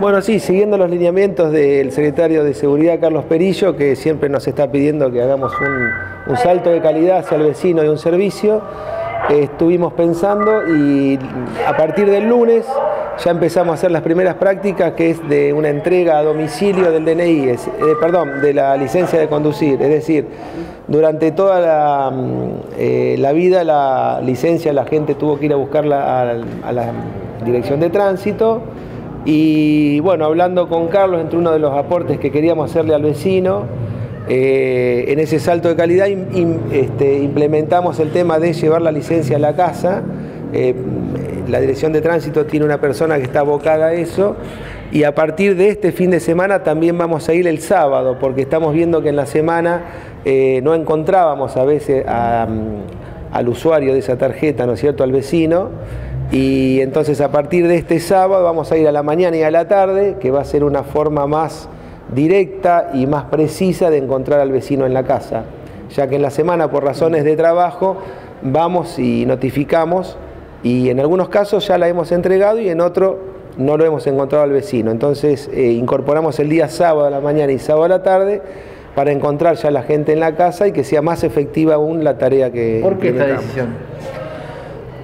Bueno, sí, siguiendo los lineamientos del secretario de Seguridad, Carlos Perillo, que siempre nos está pidiendo que hagamos un, salto de calidad hacia el vecino y un servicio, estuvimos pensando y a partir del lunes ya empezamos a hacer las primeras prácticas, que es de una entrega a domicilio del DNI, eh, perdón, de la licencia de conducir. Es decir, durante toda la, mm, eh, vida la licencia la gente tuvo que ir a buscarla a la dirección de tránsito y bueno, hablando con Carlos, entre uno de los aportes que queríamos hacerle al vecino, eh, en ese salto de calidad este, implementamos el tema de llevar la licencia a la casa. La dirección de tránsito tiene una persona que está abocada a eso y a partir de este fin de semana también vamos a ir el sábado porque estamos viendo que en la semana eh, no encontrábamos a veces al usuario de esa tarjeta, ¿no es cierto?, al vecino. Y entonces a partir de este sábado vamos a ir a la mañana y a la tarde, que va a ser una forma más directa y más precisa de encontrar al vecino en la casa, ya que en la semana por razones de trabajo vamos y notificamos y en algunos casos ya la hemos entregado y en otro no lo hemos encontrado al vecino. Entonces eh, incorporamos el día sábado a la mañana y sábado a la tarde para encontrar ya a la gente en la casa y que sea más efectiva aún la tarea que... ¿Por qué esta decisión?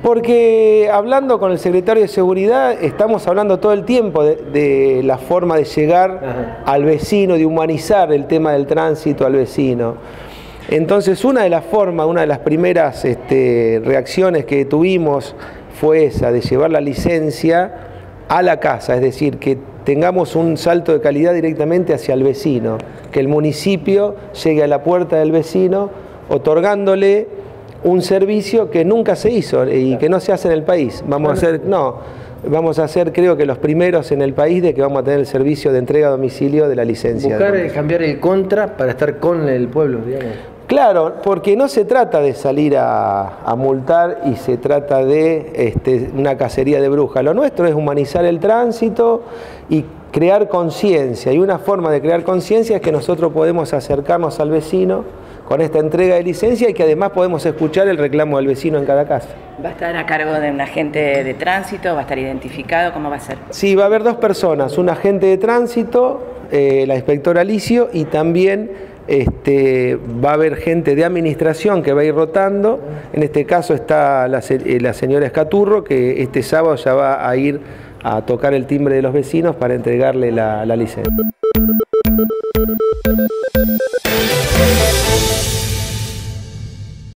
Porque hablando con el secretario de Seguridad, estamos hablando todo el tiempo de, la forma de llegar al vecino, de humanizar el tema del tránsito al vecino. Entonces, una de las formas, una de las primeras este, reacciones que tuvimos fue esa, de llevar la licencia a la casa, es decir, que tengamos un salto de calidad directamente hacia el vecino, que el municipio llegue a la puerta del vecino otorgándole un servicio que nunca se hizo y que no se hace en el país. Vamos a hacer, no, vamos a ser creo que los primeros en el país de que vamos a tener el servicio de entrega a domicilio de la licencia. Buscar cambiar el contra para estar con el pueblo, digamos. Claro, porque no se trata de salir a, multar y se trata de este, una cacería de brujas. Lo nuestro es humanizar el tránsito y crear conciencia. Y una forma de crear conciencia es que nosotros podemos acercarnos al vecino con esta entrega de licencia y que además podemos escuchar el reclamo del vecino en cada casa. ¿Va a estar a cargo de un agente de tránsito? ¿Va a estar identificado? ¿Cómo va a ser? Sí, va a haber dos personas, un agente de tránsito, eh, la inspectora Alicio, y también este, va a haber gente de administración que va a ir rotando. En este caso está la, eh, señora Escaturro, que este sábado ya va a ir a tocar el timbre de los vecinos para entregarle la licencia.